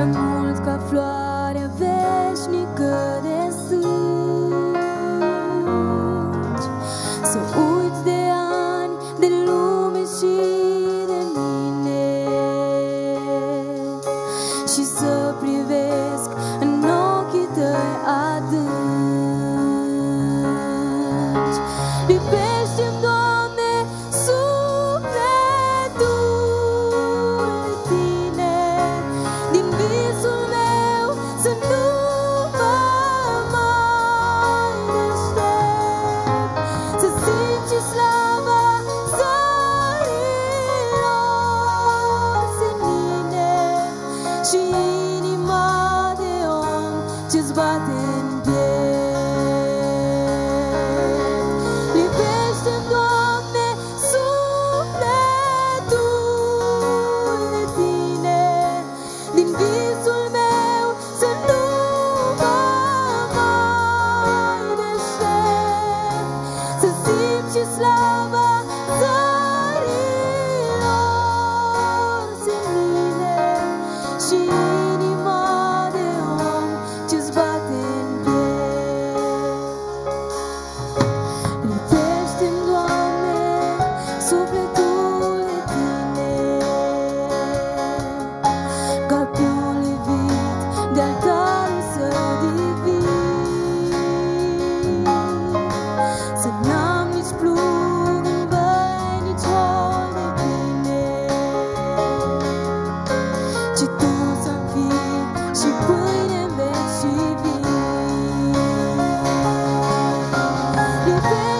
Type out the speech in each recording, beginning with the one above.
Amen. nobody the way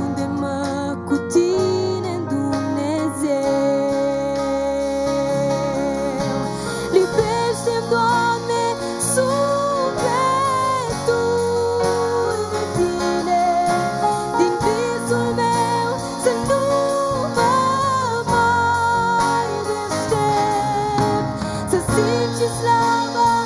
just love. Oh.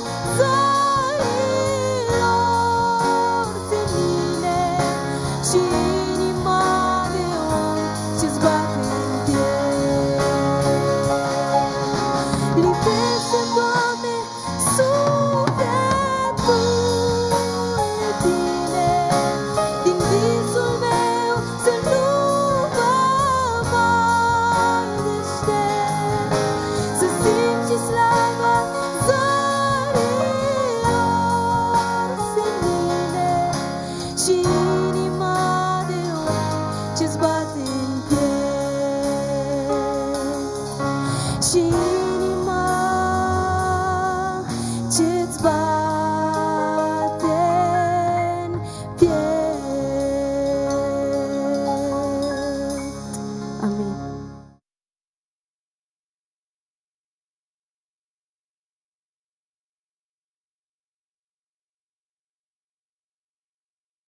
love.